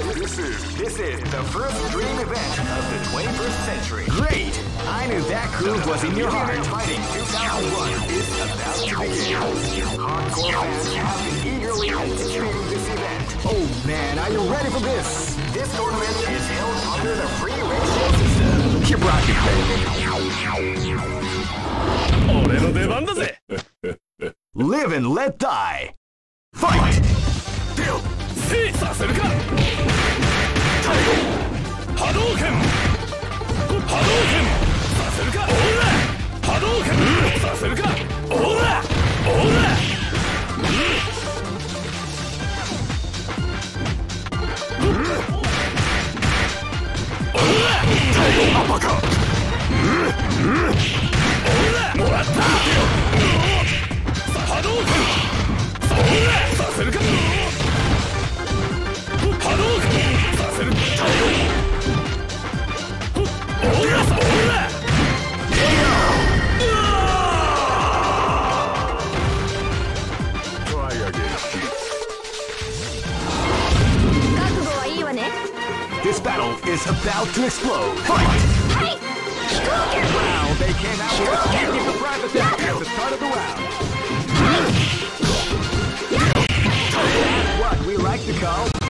This is this is the first dream event of the 21st century. Great! I knew that groove was in your heart. Fighting 2001 is about to begin. Hardcore fans have been eagerly anticipating this event. Oh man, are you ready for this? This tournament is held under the free ratio system. Keep rocking, baby. 俺の出番だぜ Live and let die. Fight! 精査するか 波動拳波動拳させるかオーラ波動拳させるかオーラオーラもらった波動拳オーラさせるか is about to explode. Fight! Hey! Wow, they came out with a the private attack at the start of the round. That's what we like to call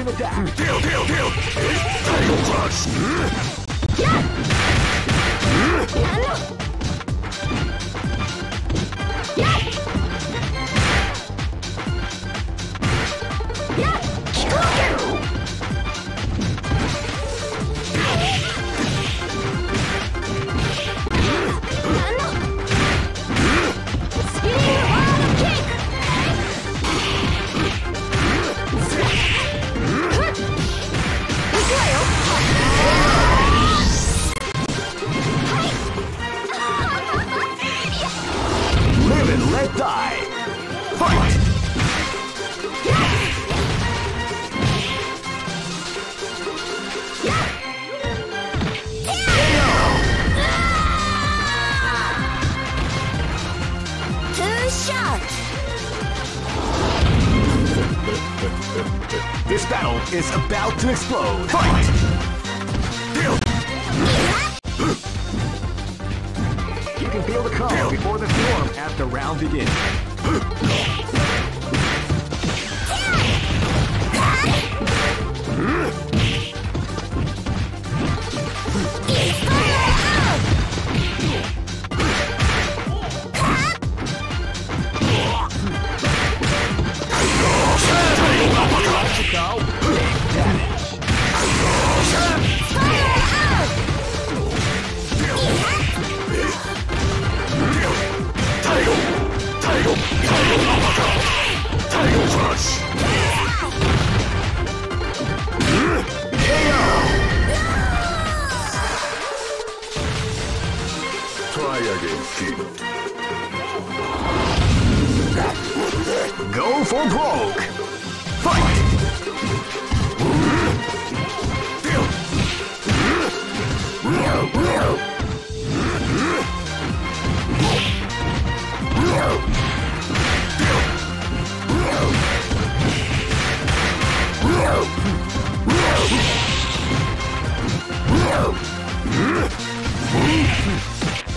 しめた手を手を手を太陽フラッシュやっやっやっ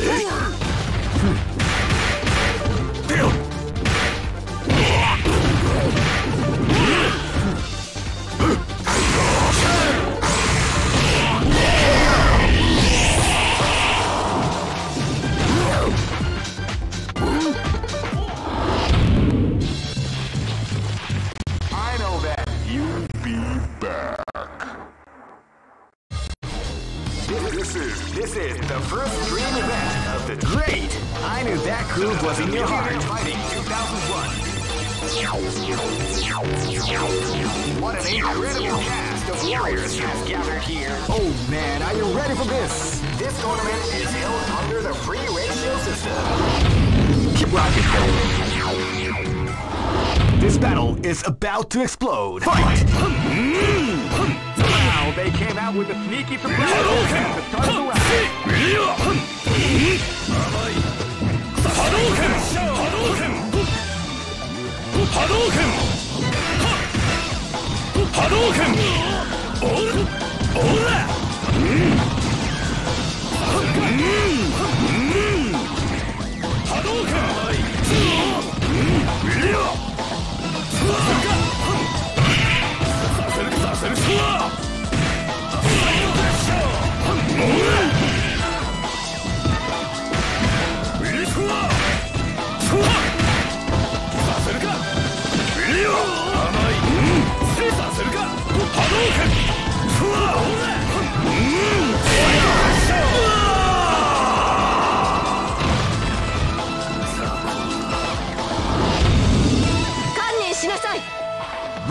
Hmm. about to explode. Fight! They came out with a sneaky surprise the. Hadouken! するか波動拳ふわっ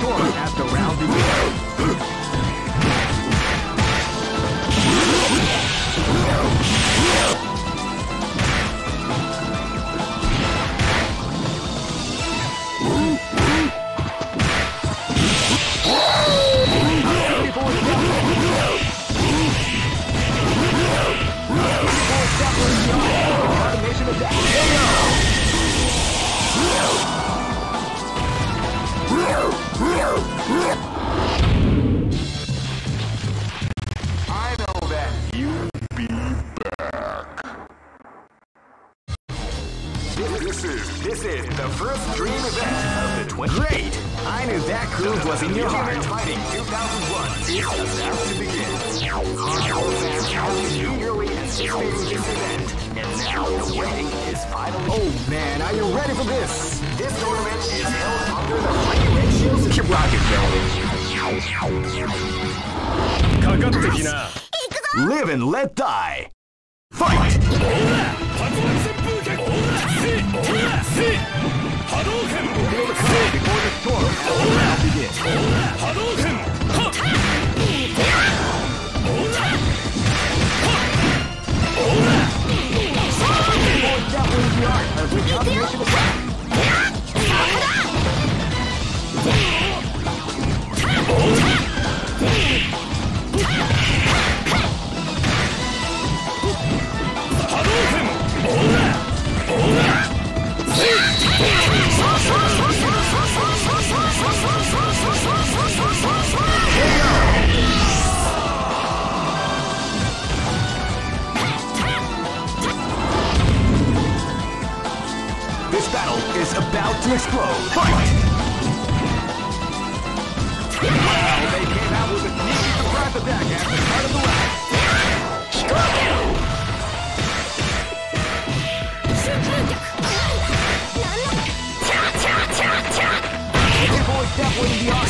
storm to round This is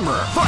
Match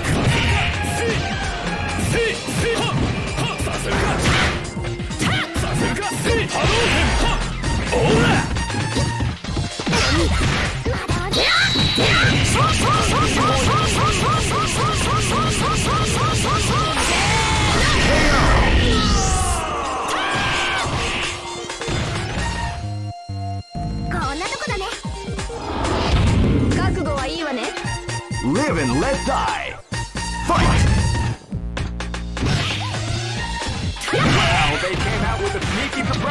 Live and let die! Fight! Well, they came out with of the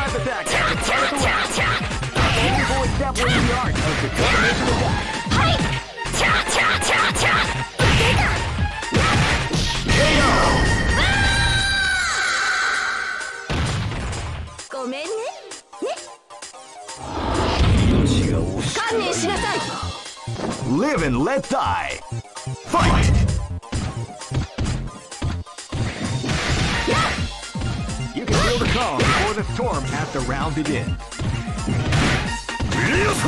combination attack. Live and let die. Fight! The storm has to round it in. This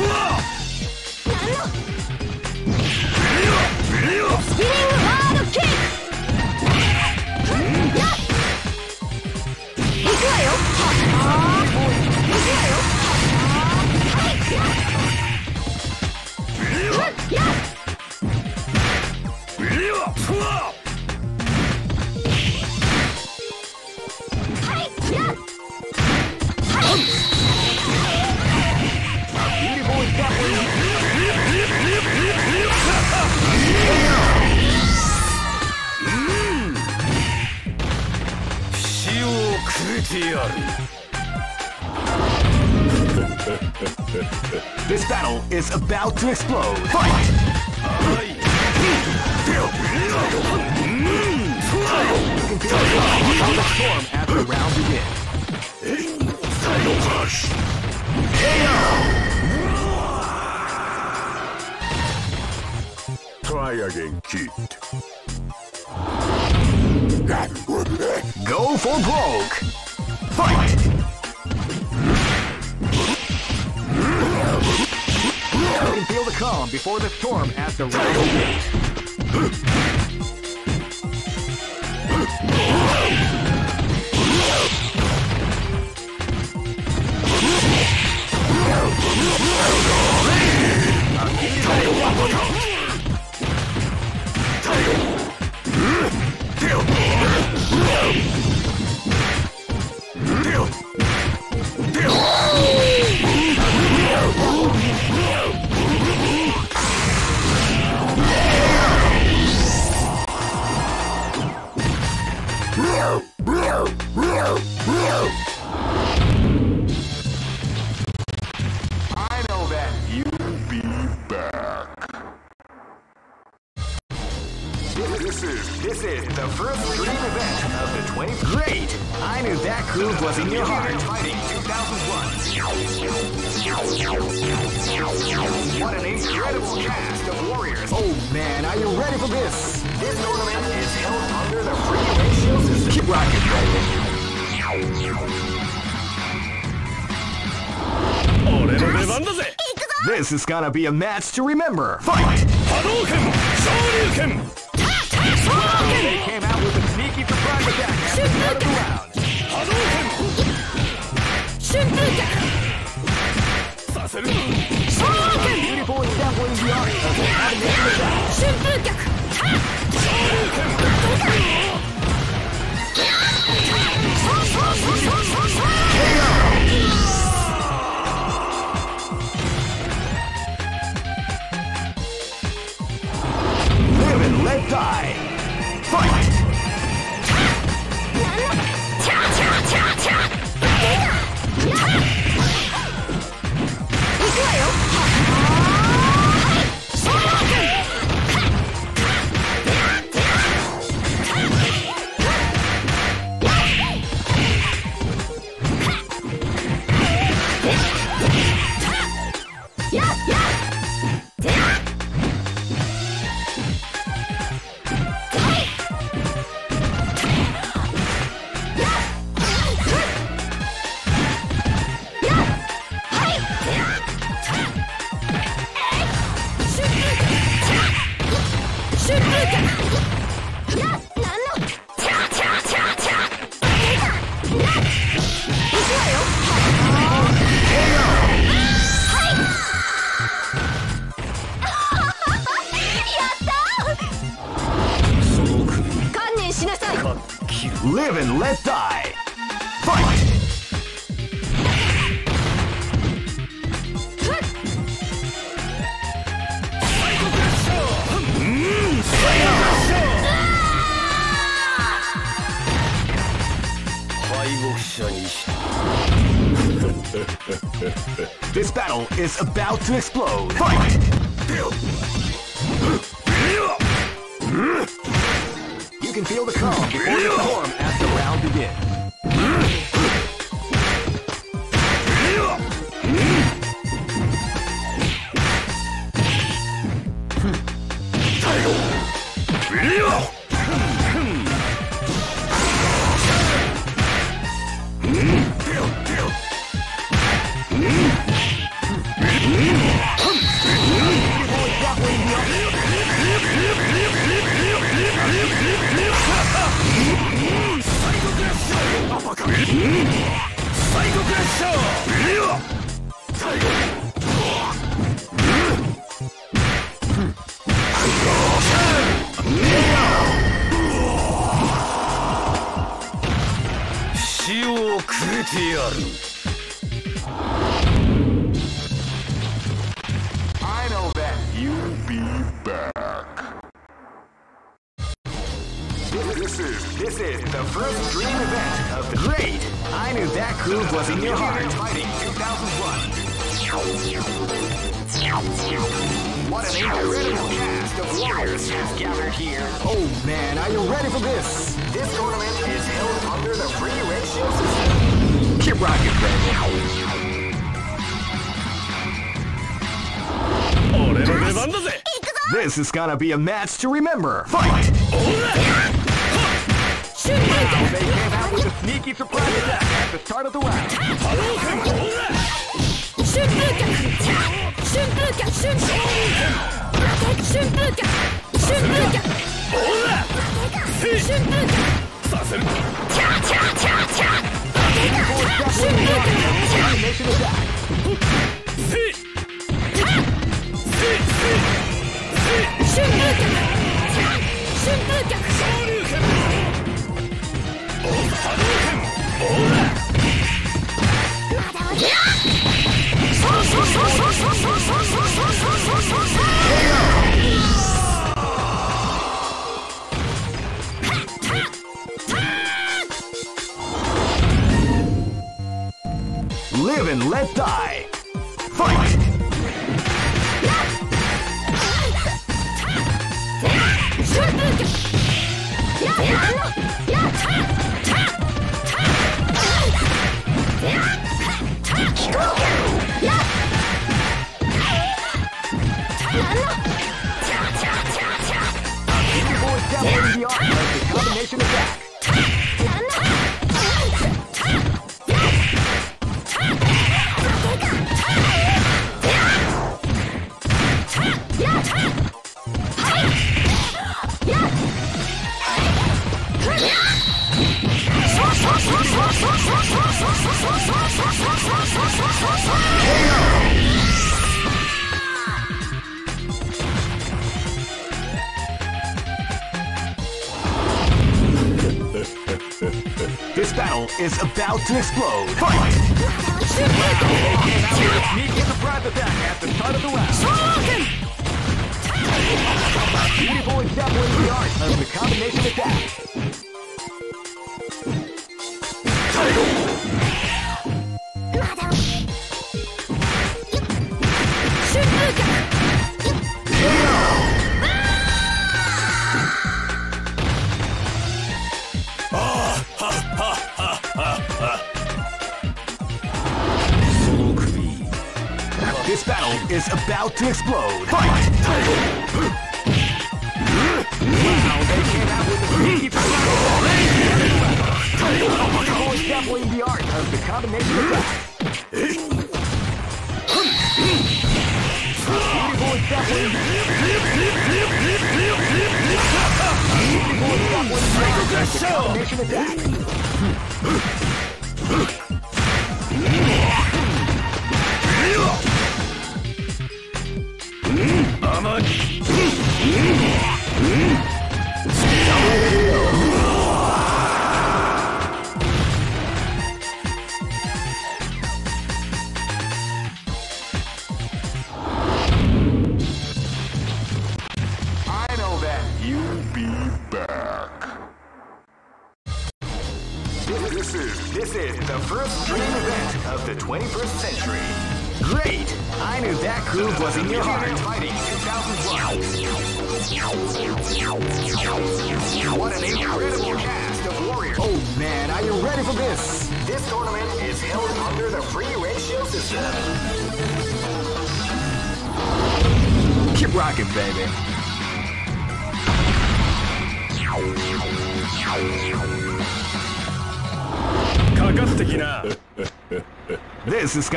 Frontier. this battle is about to explode. Fight! You can feel the storm as the round begins. Tidal Rush! KO! Try again, kid. Go for broke! Fight! Feel the calm before the storm at the right gate. is gonna be a match to remember. Fight! Hadouken! Shoryuken! They came out with a sneaky surprise attack at the start of the round. Beautiful example in the art of the animation attack. Shunfuken! Shoryuken! Shoryuken! die. Groove was in your heart. What an incredible cast of warriors has gathered here. Oh man, are you ready for this? This tournament is held under the free ratio system. Keep rocking, friend. This is gonna be a match to remember. Fight! Fight. It's a sneaky surprise attack at the start of the round. Shunpuka! Shunpuka! Shunpuka! Shunpuka! Shunpuka! Cha cha cha cha! Shunpuka! Shunpuka! Shunpuka! Live and let die. Fight! シ off makes a combination attack. Battle is about to explode. Fight! They came out with a sneaky at the start of the round. Beautiful is definitely the art of the combination attack. Is about to explode. Fight! Wow, they came out with a sneaky attack. Definitely the art of the combination attack. Definitely the art of the combination. Hmm?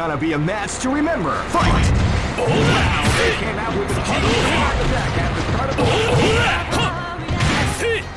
Gonna be a match to remember. Fight! Hold that! Came out with a attack at the start of the round. Hold that! Ha! See!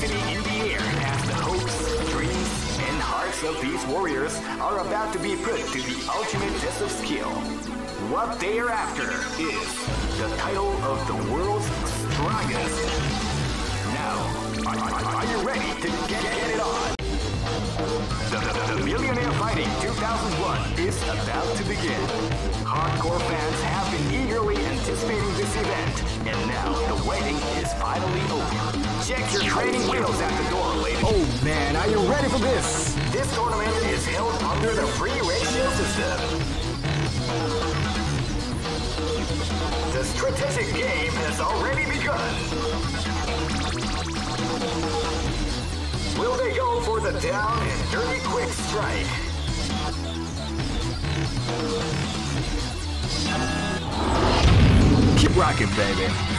intensity in the air as the hopes, dreams, and hearts of these warriors are about to be put to the ultimate test of skill. What they are after is the title of the world's strongest. Now, are, are- are you ready to get, get it on? The, the, the Millionaire Fighting 2001 is about to begin. Hardcore fans have been eagerly anticipating this event, and now the waiting is finally over. Check your training wheels at the door, ladies. Oh man, are you ready for this? This tournament is held under the free ratio system. The strategic game has already begun. Will they go for the down and dirty quick strike? Keep rocking, baby.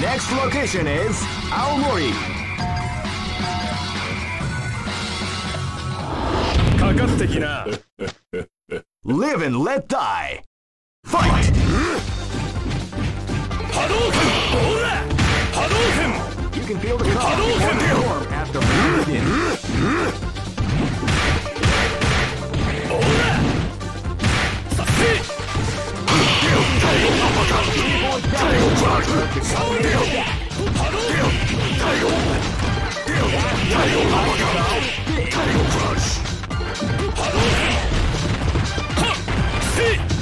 Next location is Aomori. かかってきな Live and let die. Fight! 波動拳ほら波動拳 You can feel the calm before the storm as the round begins. Crush! Hello! Sit!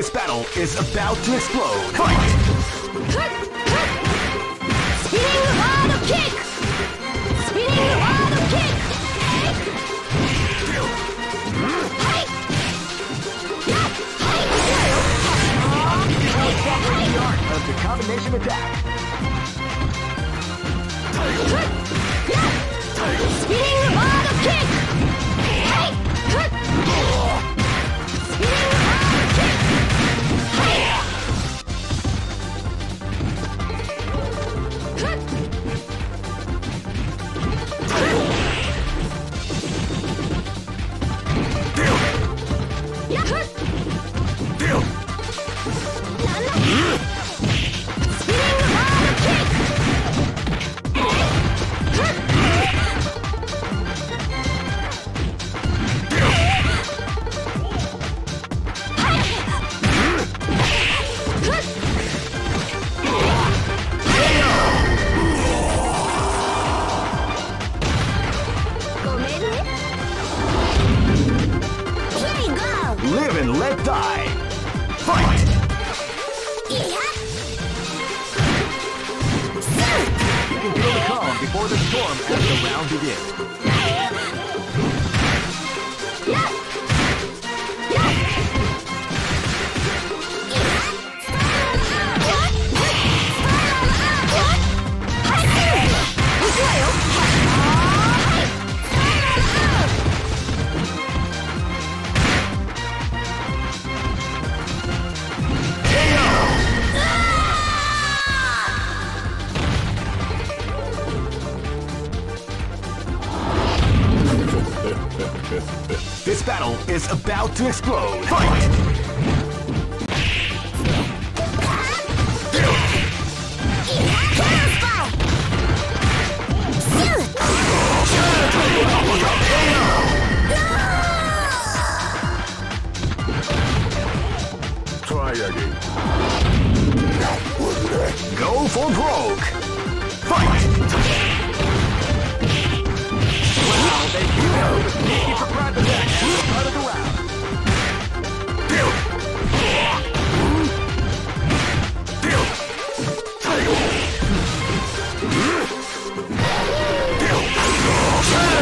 This battle is about to explode. Fight! Spinning hard kick! Spinning hard kick! Of the combination attack. Go for broke. Fight! They Keep pride of the round.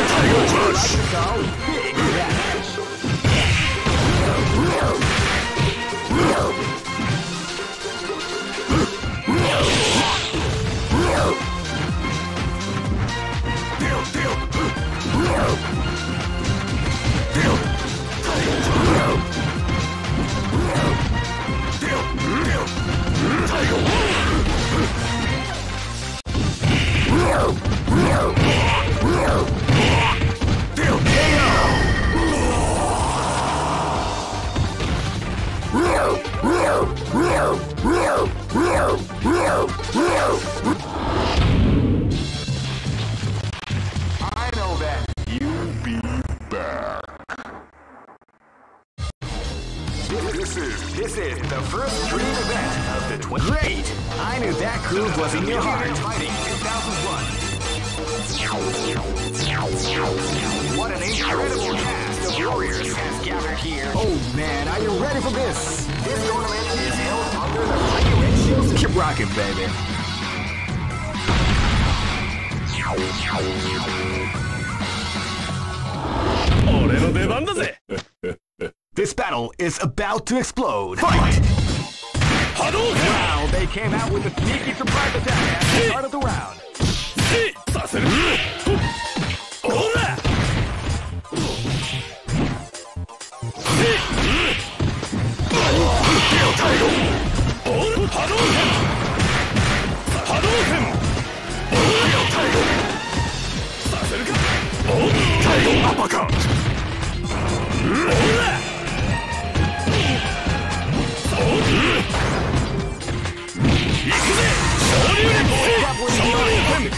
Tiger Crush! to explode. Fight! Wow, they came out with a sneaky surprise attack at the start of the round. Uppercut!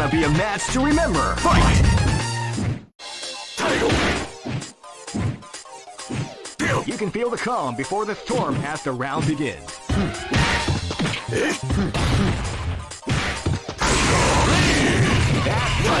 Gonna be a match to remember. Fight! You can feel the calm before the storm as the round begins. Try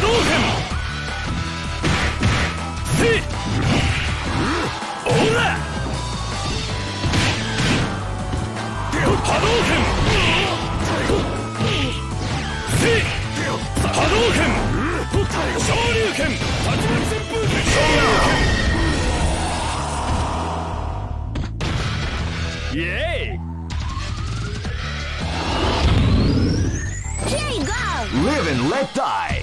動拳せオラ波動拳せ波動拳昇竜拳竜巻旋風拳昇竜拳イエーイ Here you go. Live and let die.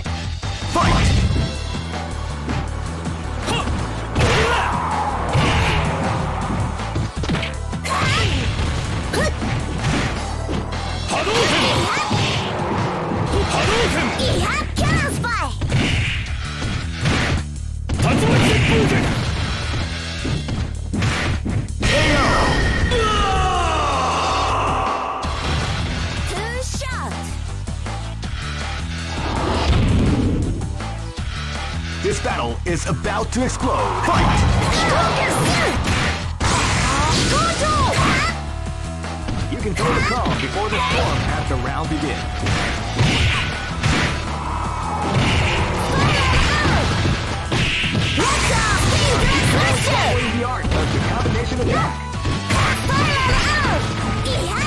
Hadouken! This battle is about to explode. Fight! You can throw the calm before the storm as the round begins. Following the art of the combination attack. Fire out!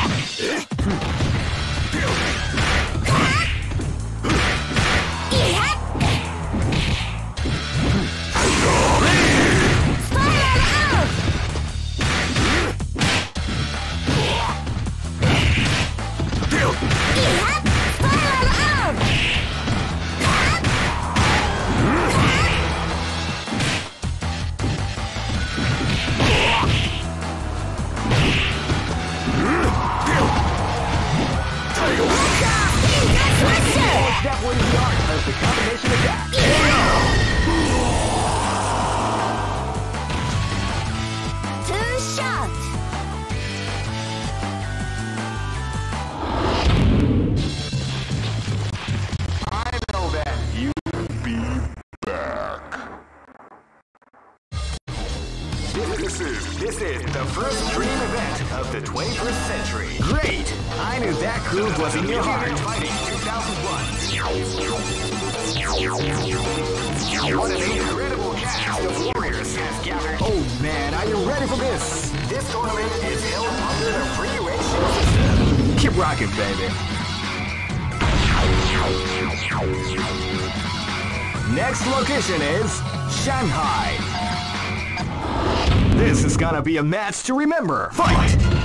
a match to remember. Fight! Deal!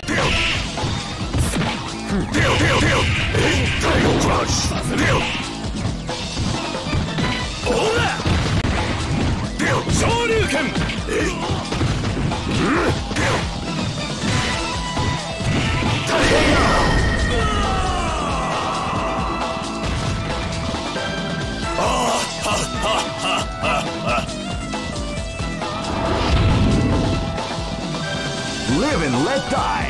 Deal! Deal! Deal! Deal! Deal! Let die」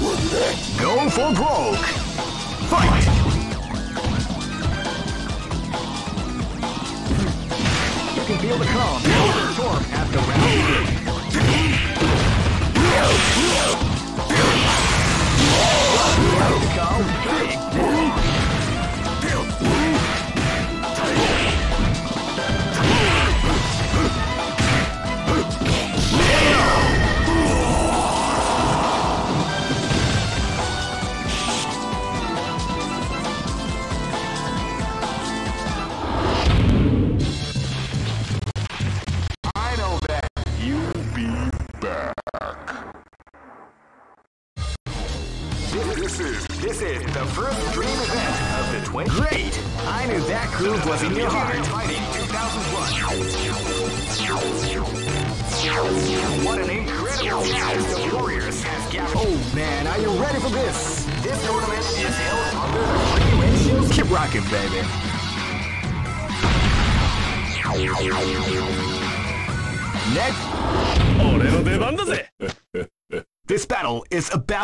Go for broke. Fight! You can feel the calm the storm after round three. Calm,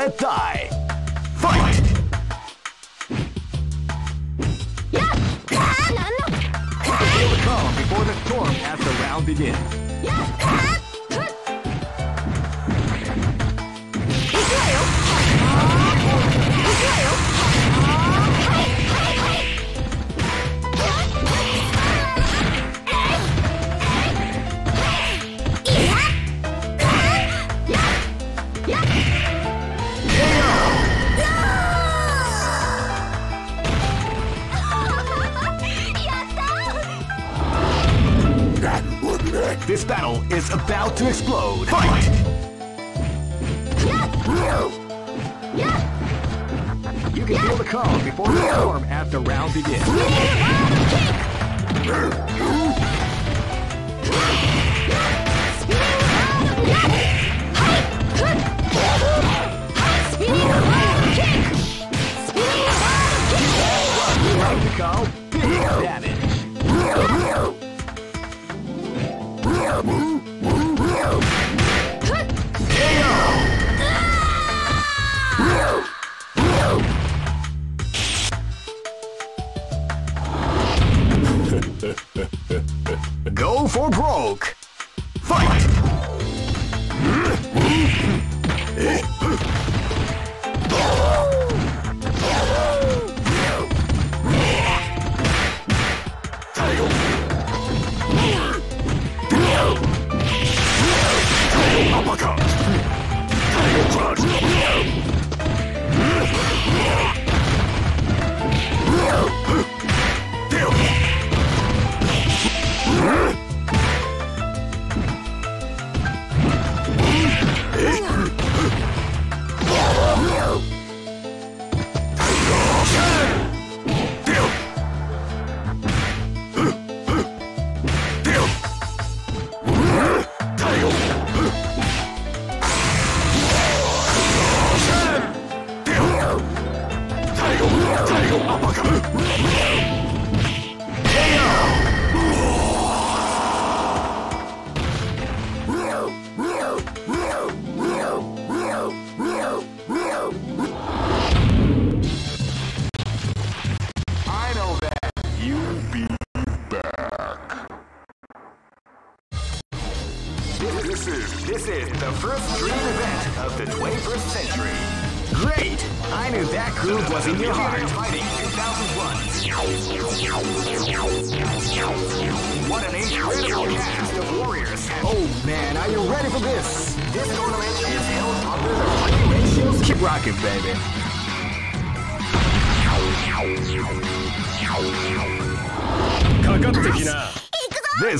Let's die!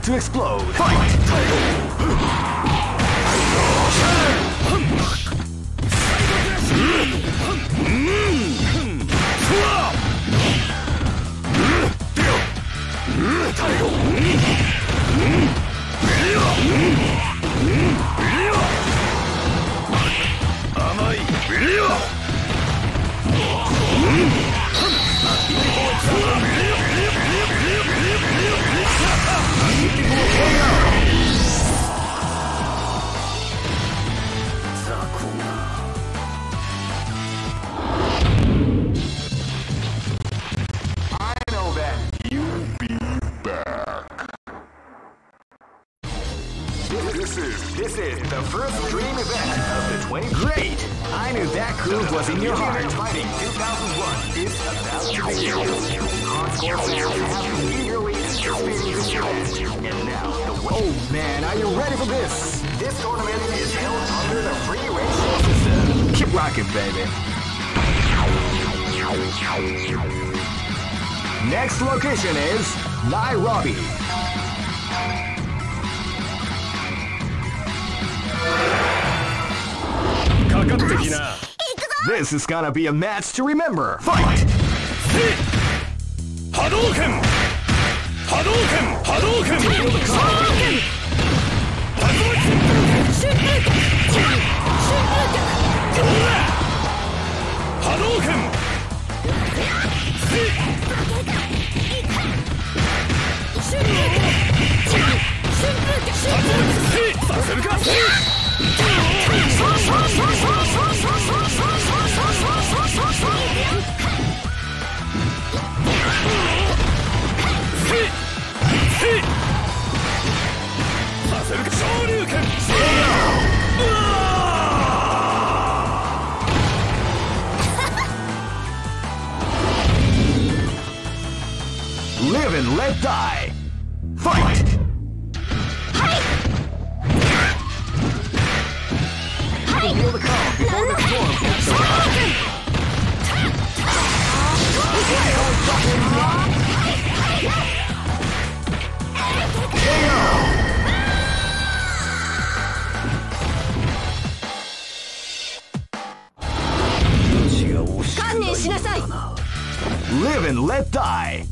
about to explode. This is gonna be a match to remember. Fight! Hadouken! Hadouken! Hadouken! Hadouken! Hadouken! Hadouken! Hadouken! and let die. Fight! Live and let die!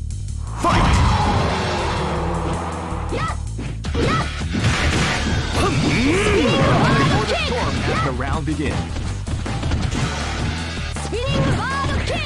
The round begins. Spinning kick!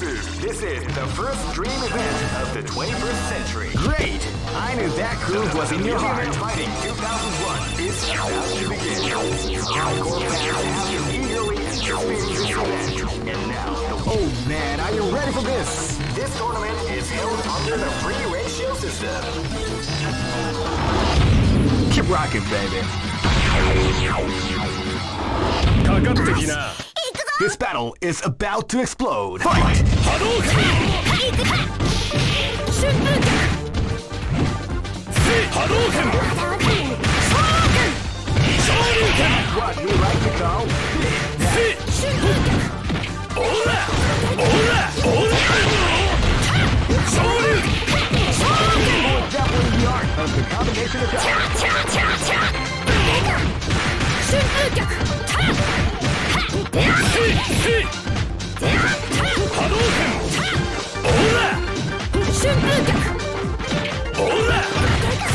This is this is the first dream event of the 21st century. Great! I knew that groove was in your heart. Fighting 2001 is about to begin. Hardcore fans have been eagerly anticipating this event. And now, oh man, are you ready for this? This tournament is held under the free ratio system. Keep rocking, baby. This battle is about to explode. Fight! Fight. 波動拳昇竜拳 What we like to call オーラオーラオーラ昇竜 Definitely the art of the combination attack. 春風脚波動拳オーラ春風脚オーラ